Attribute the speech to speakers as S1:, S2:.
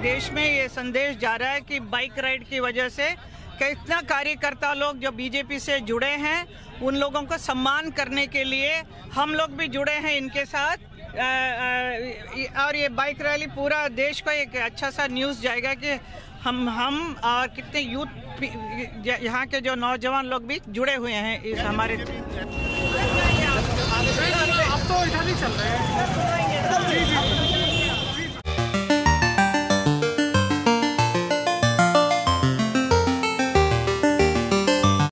S1: देश में ये संदेश जा रहा है कि बाइक राइड की वजह से कितना कार्यकर्ता लोग जो बीजेपी से जुड़े हैं, उन लोगों को सम्मान करने के लिए हम लोग भी जुड़े हैं इनके साथ। और ये बाइक रैली पूरा देश को एक अच्छा सा न्यूज़ जाएगा कि हम हम और कितने यूथ यहाँ के जो नौजवान लोग भी जुड़े हुए हैं इस हमारे